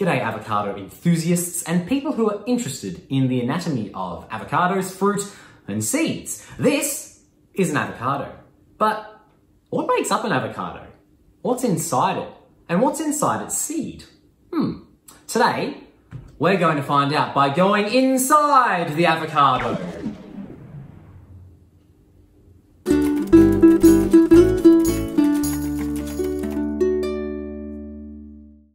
G'day avocado enthusiasts and people who are interested in the anatomy of avocados, fruit and seeds. This is an avocado. But what makes up an avocado? What's inside it? And what's inside its seed? Hmm. Today, we're going to find out by going inside the avocado.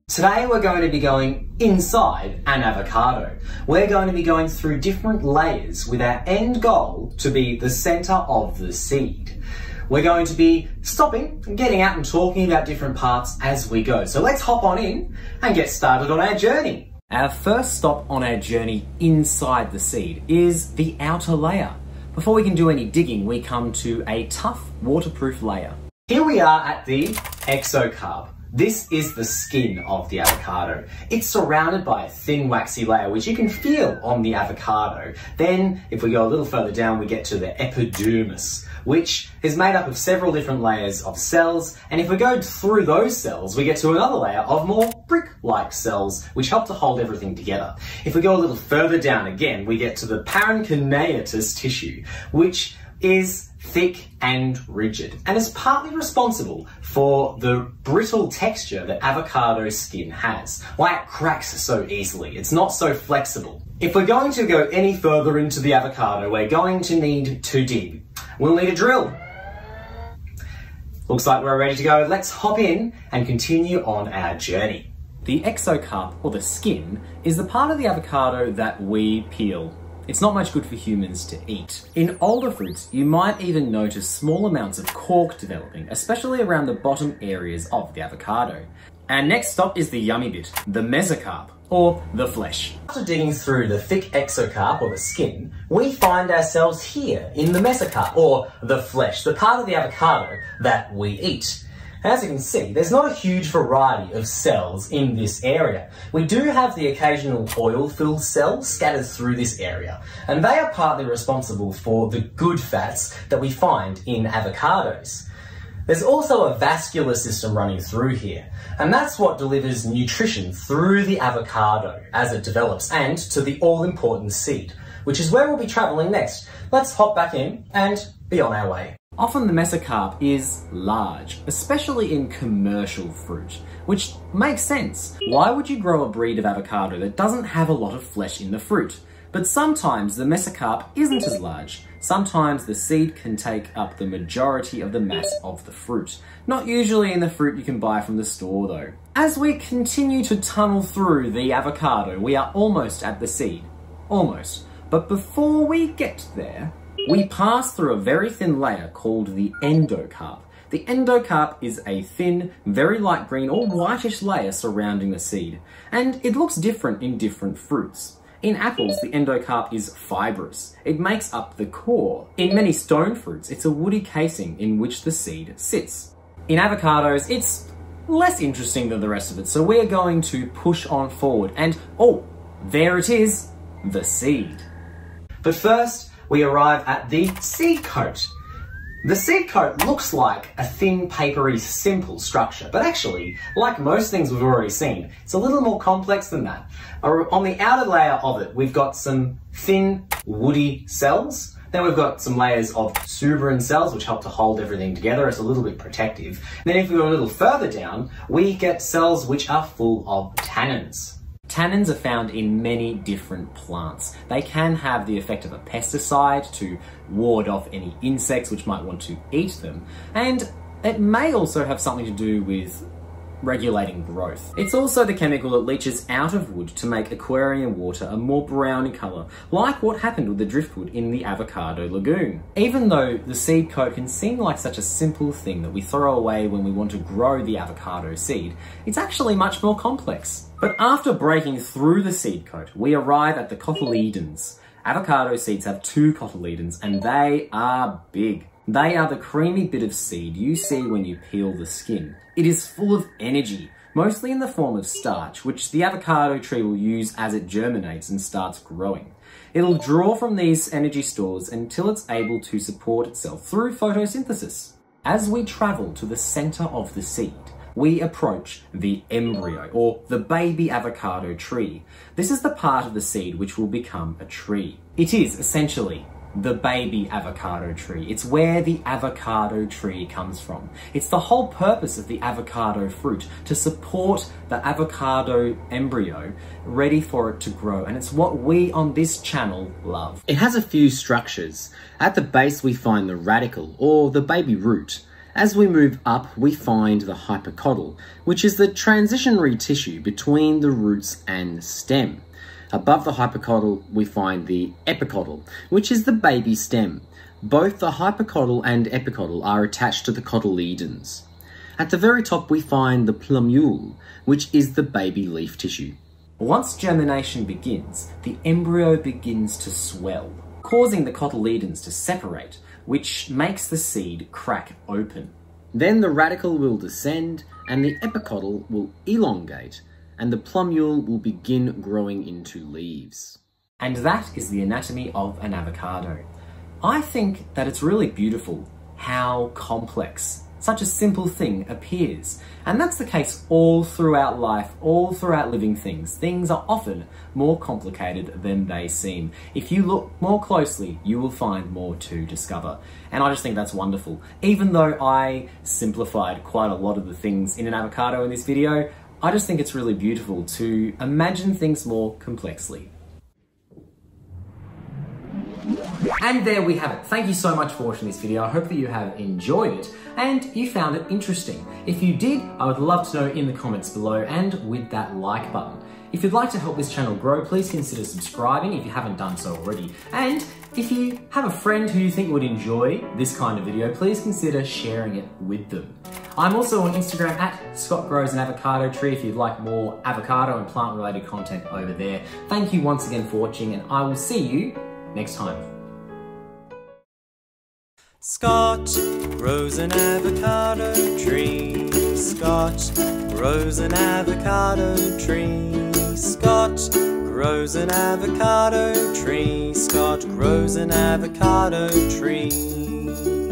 Today we're going to be going inside an avocado. We're going to be going through different layers with our end goal to be the center of the seed. We're going to be stopping and getting out and talking about different parts as we go. So let's hop on in and get started on our journey. Our first stop on our journey inside the seed is the outer layer. Before we can do any digging, we come to a tough waterproof layer. Here we are at the exocarp. This is the skin of the avocado. It's surrounded by a thin waxy layer which you can feel on the avocado. Then if we go a little further down we get to the epidermis which is made up of several different layers of cells and if we go through those cells we get to another layer of more brick-like cells which help to hold everything together. If we go a little further down again we get to the parenchymatous tissue which is thick and rigid and is partly responsible for the brittle texture that avocado skin has, why it cracks so easily. It's not so flexible. If we're going to go any further into the avocado, we're going to need to dig. We'll need a drill. Looks like we're ready to go. Let's hop in and continue on our journey. The exocarp, or the skin, is the part of the avocado that we peel it's not much good for humans to eat. In older fruits, you might even notice small amounts of cork developing, especially around the bottom areas of the avocado. Our next stop is the yummy bit, the mesocarp, or the flesh. After digging through the thick exocarp, or the skin, we find ourselves here in the mesocarp, or the flesh, the part of the avocado that we eat. As you can see, there's not a huge variety of cells in this area. We do have the occasional oil-filled cell scattered through this area, and they are partly responsible for the good fats that we find in avocados. There's also a vascular system running through here, and that's what delivers nutrition through the avocado as it develops and to the all-important seed, which is where we'll be travelling next. Let's hop back in and be on our way. Often the mesocarp is large, especially in commercial fruit, which makes sense. Why would you grow a breed of avocado that doesn't have a lot of flesh in the fruit? But sometimes the mesocarp isn't as large. Sometimes the seed can take up the majority of the mass of the fruit. Not usually in the fruit you can buy from the store though. As we continue to tunnel through the avocado, we are almost at the seed. Almost. But before we get there, we pass through a very thin layer called the endocarp. The endocarp is a thin, very light green or whitish layer surrounding the seed, and it looks different in different fruits. In apples, the endocarp is fibrous. It makes up the core. In many stone fruits, it's a woody casing in which the seed sits. In avocados, it's less interesting than the rest of it, so we're going to push on forward and, oh, there it is, the seed. But first, we arrive at the seed coat. The seed coat looks like a thin, papery, simple structure, but actually, like most things we've already seen, it's a little more complex than that. Uh, on the outer layer of it, we've got some thin, woody cells. Then we've got some layers of suberin cells, which help to hold everything together. It's a little bit protective. And then if we go a little further down, we get cells which are full of tannins. Tannins are found in many different plants. They can have the effect of a pesticide to ward off any insects which might want to eat them, and it may also have something to do with regulating growth. It's also the chemical that leaches out of wood to make aquarium water a more brown colour, like what happened with the driftwood in the avocado lagoon. Even though the seed coat can seem like such a simple thing that we throw away when we want to grow the avocado seed, it's actually much more complex. But after breaking through the seed coat, we arrive at the cotyledons. Avocado seeds have two cotyledons and they are big. They are the creamy bit of seed you see when you peel the skin. It is full of energy, mostly in the form of starch, which the avocado tree will use as it germinates and starts growing. It'll draw from these energy stores until it's able to support itself through photosynthesis. As we travel to the center of the seed, we approach the embryo or the baby avocado tree. This is the part of the seed which will become a tree. It is essentially the baby avocado tree. It's where the avocado tree comes from. It's the whole purpose of the avocado fruit to support the avocado embryo ready for it to grow. And it's what we on this channel love. It has a few structures. At the base, we find the radicle or the baby root. As we move up, we find the hypocotyl, which is the transitionary tissue between the roots and stem. Above the hypocotyl, we find the epicotyl, which is the baby stem. Both the hypocotyl and epicotyl are attached to the cotyledons. At the very top, we find the plumule, which is the baby leaf tissue. Once germination begins, the embryo begins to swell, causing the cotyledons to separate, which makes the seed crack open. Then the radicle will descend and the epicotyl will elongate, and the plumule will begin growing into leaves. And that is the anatomy of an avocado. I think that it's really beautiful how complex such a simple thing appears. And that's the case all throughout life, all throughout living things. Things are often more complicated than they seem. If you look more closely, you will find more to discover. And I just think that's wonderful. Even though I simplified quite a lot of the things in an avocado in this video, I just think it's really beautiful to imagine things more complexly. And there we have it. Thank you so much for watching this video. I hope that you have enjoyed it and you found it interesting. If you did, I would love to know in the comments below and with that like button. If you'd like to help this channel grow, please consider subscribing if you haven't done so already. And if you have a friend who you think would enjoy this kind of video, please consider sharing it with them. I'm also on Instagram at Scott Grows an Avocado Tree if you'd like more avocado and plant related content over there. Thank you once again for watching and I will see you next time. Scott grows an avocado tree. Scott grows an avocado tree. Scott grows an avocado tree. Scott grows an avocado tree.